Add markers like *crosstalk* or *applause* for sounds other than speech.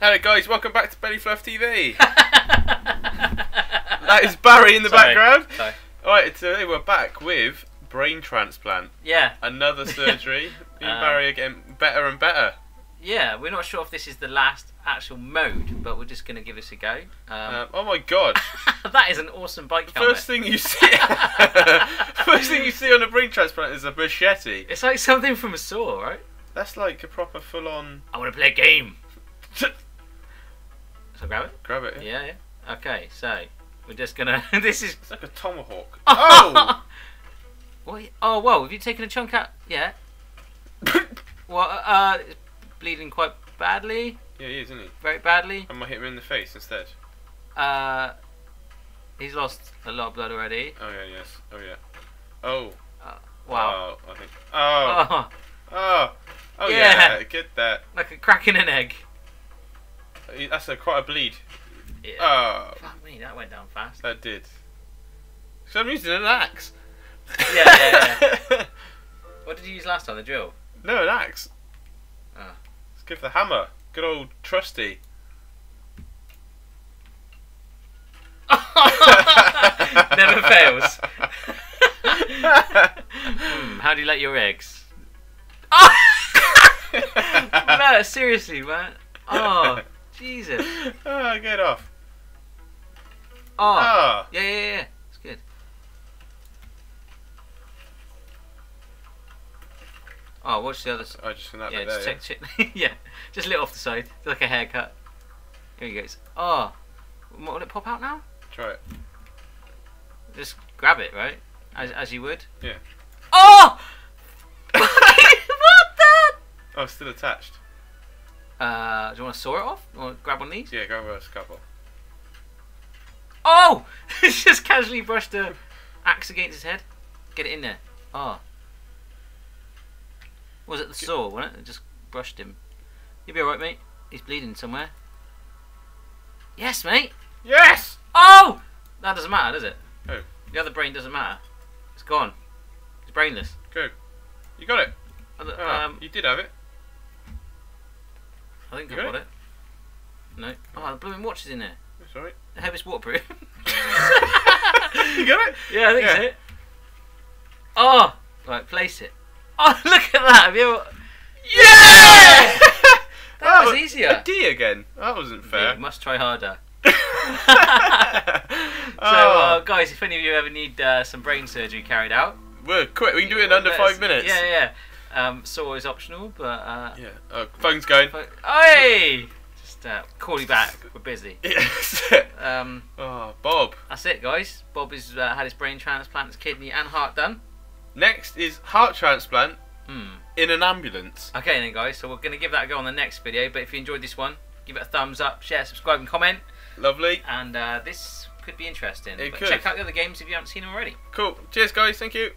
Hello, guys. Welcome back to Belly Fluff TV. *laughs* that is Barry in the Sorry. background. Sorry. All right, today we're back with brain transplant. Yeah, Another *laughs* surgery. Me and Uh, Barry getting better and better. yeah. We're not sure if this is the last actual mode, but we're just gonna give this a go. Um, Um, oh my god! *laughs* that is an awesome bike helmet. First thing you see, first thing you see on a brain transplant is a machete. It's like something from a saw, right? That's like a proper full-on. I want to play a game. So grab it. Grab it. Yeah, yeah. Okay, so we're just gonna. *laughs* this is. It's like a tomahawk. *laughs* Oh! What? Oh, whoa! Have you taken a chunk out? Yeah. *laughs* Well, uh, it's bleeding quite badly. yeah, he is, isn't he? Very badly. I might hit him in the face instead. Uh, he's lost a lot of blood already. Oh yeah, yes. Oh yeah. Oh. Wow. Oh, I think. Oh. Oh, Oh. Oh Yeah. yeah. Get that. like a crack in an egg. That's a quite a bleed. Yeah. Oh, Fuck me, that went down fast. that did. So I'm using an axe. Yeah, yeah, yeah. *laughs* What did you use last time? The drill. no, an axe. Oh. Let's for the hammer. Good old trusty. *laughs* Never fails. *laughs* Hmm, how do you let your eggs? no, seriously, man. Oh, Jesus. oh, *laughs* get off. Oh, Ah. ah. yeah, yeah, yeah. It's good. Oh, watch the other side. I just that Yeah, bit just there. check, check. *laughs* yeah, just a little off the side, like a haircut. Here he goes. Oh, ah. what, will it pop out now? Try it. Just grab it, right? As, as you would. Yeah. Oh! *laughs* what the? Oh, still attached. Uh, do you want to saw it off? You want to grab one of these? Yeah, over a couple. Oh! *laughs* It's just casually brushed the axe against his head. Get it in there. Oh. Was it the saw, wasn't it? It just brushed him. You'll be alright, mate. He's bleeding somewhere. Yes, mate. Yes. Oh! That doesn't matter, does it? Oh. The other brain doesn't matter. It's gone. It's brainless. Good. You got it. Um, you did have it. I think I got it. No. Oh, the blooming watch is in there. That's alright. I hope it's waterproof. *laughs* *laughs* you got it. yeah, I think Yeah. so. Oh! Right, place it. *laughs* Oh, look at that! Have you ever... Yeah. That Oh, was easier. A D again. That wasn't fair. you must try harder. oh. So, uh, guys, if any of you ever need uh, some brain surgery carried out, We're quick. We can do it in under five minutes. Yeah, yeah. Um, saw is optional, but uh, Yeah. Oh, phone's going. but, hey, just uh, call you back. We're busy. *laughs* Yes. Um, oh, Bob. that's it, guys. Bob has uh, had his brain transplant, his kidney and heart done. Next is heart transplant Hmm. in an ambulance. Okay then, guys. So we're gonna give that a go on the next video. But if you enjoyed this one, give it a thumbs up, share, subscribe, and comment. Lovely. And uh, this could be interesting. It but could. check out the other games if you haven't seen them already. Cool. Cheers, guys. Thank you.